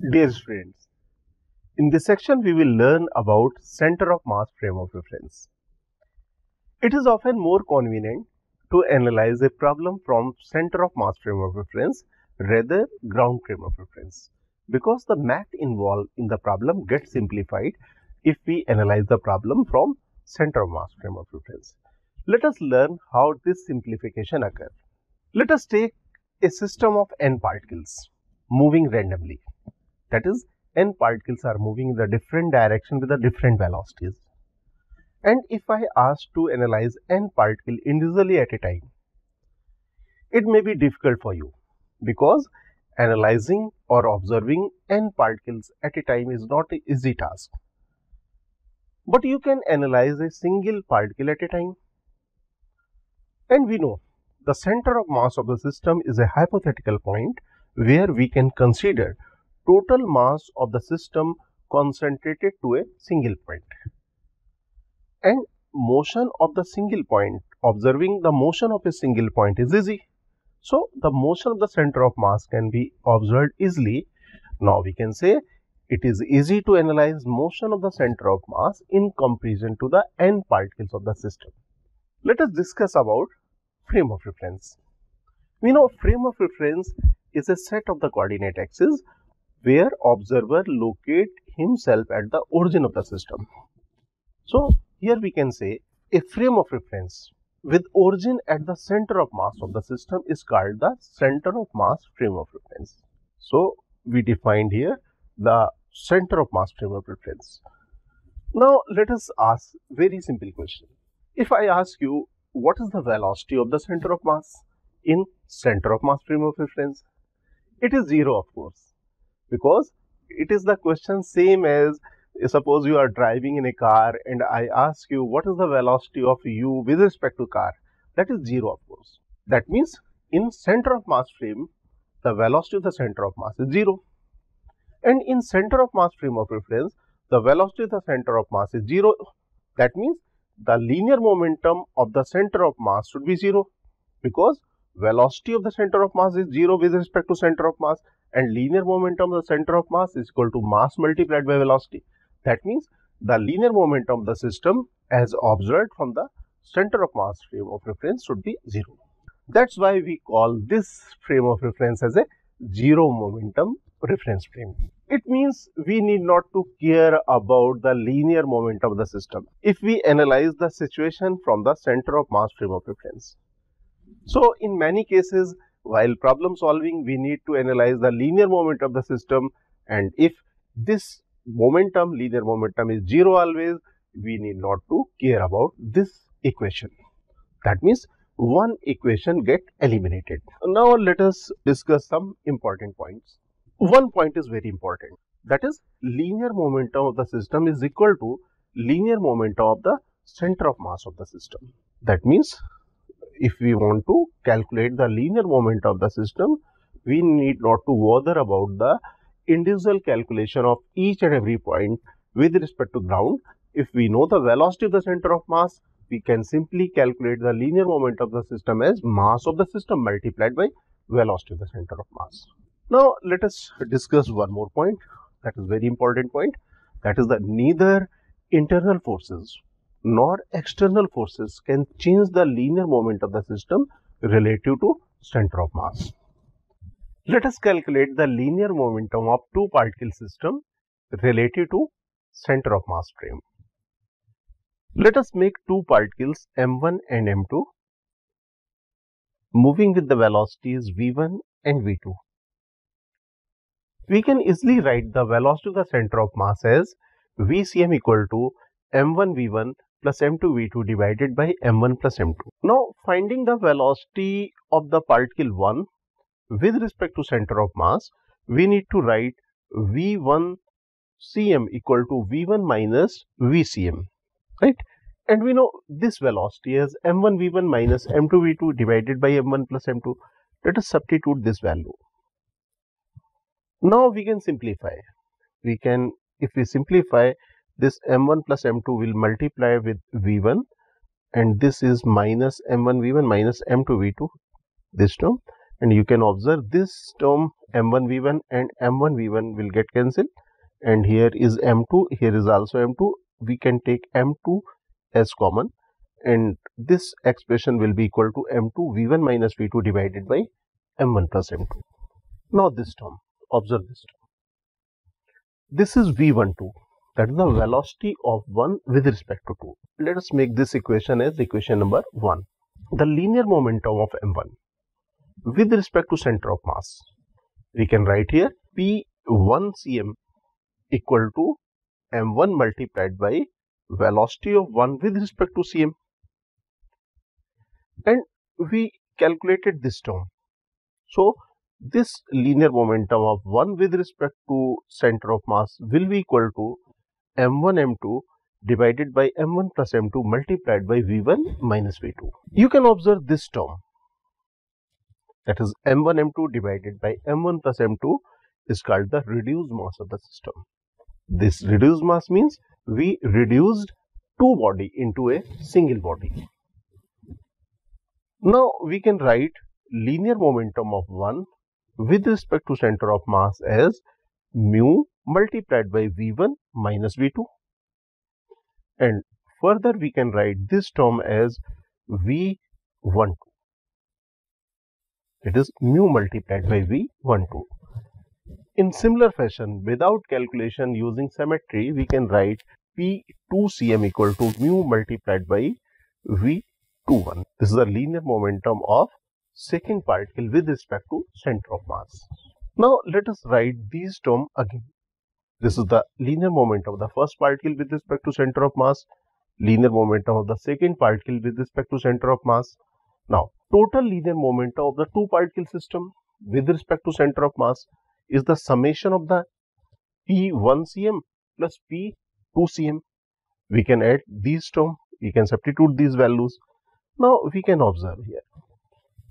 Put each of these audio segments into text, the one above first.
Dear students, in this section we will learn about center of mass frame of reference. It is often more convenient to analyze a problem from center of mass frame of reference rather ground frame of reference because the math involved in the problem gets simplified if we analyze the problem from center of mass frame of reference. Let us learn how this simplification occurs. Let us take a system of n particles moving randomly that is n particles are moving in the different direction with the different velocities. And if I ask to analyze n particle individually at a time it may be difficult for you because analyzing or observing n particles at a time is not an easy task. But you can analyze a single particle at a time. And we know the center of mass of the system is a hypothetical point where we can consider total mass of the system concentrated to a single point. And motion of the single point, observing the motion of a single point is easy. So, the motion of the center of mass can be observed easily. Now, we can say it is easy to analyze motion of the center of mass in comparison to the n particles of the system. Let us discuss about frame of reference. We know frame of reference is a set of the coordinate axes where observer locate himself at the origin of the system. So, here we can say a frame of reference with origin at the center of mass of the system is called the center of mass frame of reference. So, we defined here the center of mass frame of reference. Now, let us ask very simple question. If I ask you what is the velocity of the center of mass in center of mass frame of reference? It is 0 of course because it is the question same as suppose you are driving in a car and I ask you what is the velocity of u with respect to car? That is 0 of course. That means in center of mass frame the velocity of the center of mass is 0 and in center of mass frame of reference the velocity of the center of mass is 0 that means the linear momentum of the center of mass should be 0 because velocity of the center of mass is 0 with respect to center of mass and linear momentum of the center of mass is equal to mass multiplied by velocity. That means the linear momentum of the system as observed from the center of mass frame of reference should be 0. That's why we call this frame of reference as a zero momentum reference frame. It means we need not to care about the linear momentum of the system if we analyze the situation from the center of mass frame of reference. So, in many cases while problem solving we need to analyze the linear moment of the system and if this momentum linear momentum is 0 always we need not to care about this equation. That means one equation get eliminated. Now let us discuss some important points. One point is very important that is linear momentum of the system is equal to linear momentum of the center of mass of the system. That means if we want to calculate the linear moment of the system, we need not to bother about the individual calculation of each and every point with respect to ground. If we know the velocity of the center of mass, we can simply calculate the linear moment of the system as mass of the system multiplied by velocity of the center of mass. Now, let us discuss one more point that is very important point that is that neither internal forces nor external forces can change the linear moment of the system relative to center of mass. Let us calculate the linear momentum of two particle system relative to center of mass frame. Let us make two particles m1 and m2 moving with the velocities v1 and v2. We can easily write the velocity of the center of mass as vcm equal to m1 v1 plus m2 v2 divided by m1 plus m2. Now, finding the velocity of the particle 1 with respect to center of mass, we need to write v1 cm equal to v1 minus vcm, right? And we know this velocity is m1 v1 minus m2 v2 divided by m1 plus m2. Let us substitute this value. Now we can simplify. We can, if we simplify, this m1 plus m2 will multiply with v1 and this is minus m1 v1 minus m2 v2 this term. And you can observe this term m1 v1 and m1 v1 will get cancelled. And here is m2 here is also m2 we can take m2 as common. And this expression will be equal to m2 v1 minus v2 divided by m1 plus m2 now this term observe this term. This is v12 that is the velocity of 1 with respect to 2 let us make this equation as equation number 1 the linear momentum of m1 with respect to center of mass we can write here p1 cm equal to m1 multiplied by velocity of 1 with respect to cm and we calculated this term. So this linear momentum of 1 with respect to center of mass will be equal to m1 m2 divided by m1 plus m2 multiplied by v1 minus v2 you can observe this term that is m1 m2 divided by m1 plus m2 is called the reduced mass of the system. This reduced mass means we reduced two body into a single body. Now we can write linear momentum of 1 with respect to center of mass as mu multiplied by v1 minus v2 and further we can write this term as v12 it is mu multiplied by v12 in similar fashion, without calculation using symmetry, we can write P2cm equal to mu multiplied by V21. This is the linear momentum of second particle with respect to center of mass. Now let us write these term again. This is the linear momentum of the first particle with respect to center of mass, linear momentum of the second particle with respect to center of mass. Now total linear momentum of the two particle system with respect to center of mass is the summation of the P1cm plus P2cm. We can add these terms, we can substitute these values. Now we can observe here.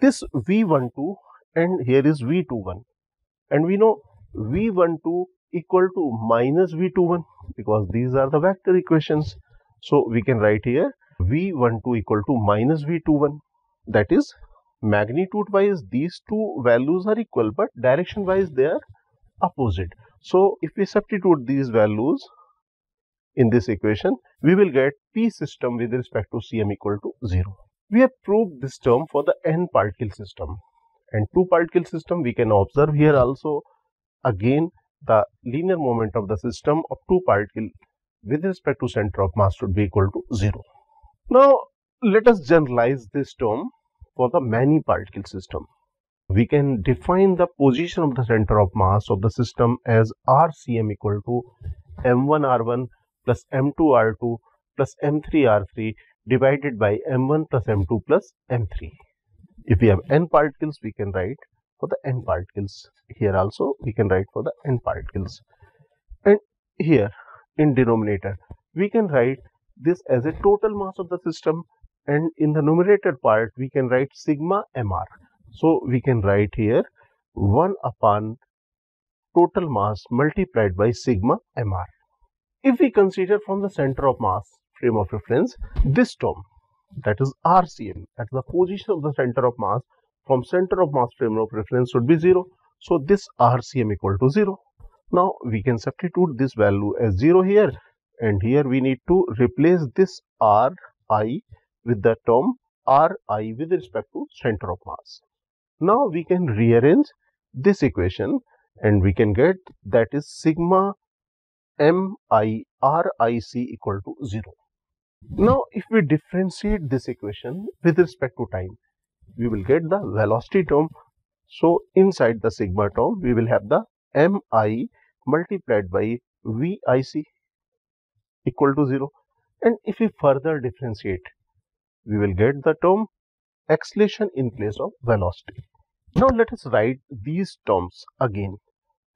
This V12 and here is V21 and we know V12 equal to minus V21 because these are the vector equations. So we can write here V12 equal to minus V21 that is magnitude wise these two values are equal but direction wise they are opposite. So if we substitute these values in this equation we will get P system with respect to Cm equal to 0. We have proved this term for the n particle system and two particle system we can observe here also again the linear moment of the system of two particle with respect to center of mass should be equal to 0. Now let us generalize this term for the many particle system. We can define the position of the center of mass of the system as RCM equal to M1R1 plus M2R2 plus M3R3 divided by M1 plus M2 plus M3. If we have n particles, we can write for the n particles. Here also, we can write for the n particles. And here in denominator, we can write this as a total mass of the system and in the numerator part we can write sigma mr. So we can write here 1 upon total mass multiplied by sigma mr. If we consider from the center of mass frame of reference this term that is RCM that is the position of the center of mass from center of mass frame of reference would be 0. So this RCM equal to 0. Now we can substitute this value as 0 here and here we need to replace this RI with the term Ri with respect to center of mass. Now we can rearrange this equation and we can get that is sigma mi ric equal to 0. Now if we differentiate this equation with respect to time, we will get the velocity term. So inside the sigma term, we will have the mi multiplied by vic equal to 0. And if we further differentiate, we will get the term acceleration in place of velocity. Now let us write these terms again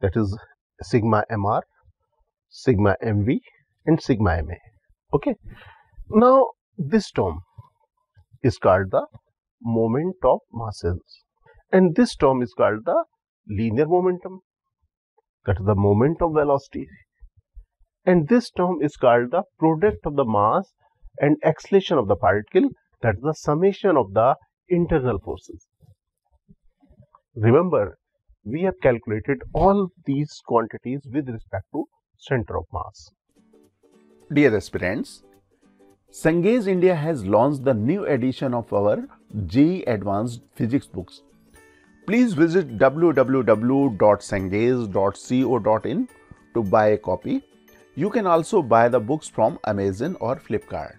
that is sigma mr, sigma mv and sigma ma. Okay. Now this term is called the moment of masses and this term is called the linear momentum that is the moment of velocity and this term is called the product of the mass and acceleration of the particle that is the summation of the internal forces. Remember we have calculated all these quantities with respect to center of mass. Dear aspirants, Cengage India has launched the new edition of our JEE Advanced Physics books. Please visit www.cengage.co.in to buy a copy. You can also buy the books from Amazon or Flipkart.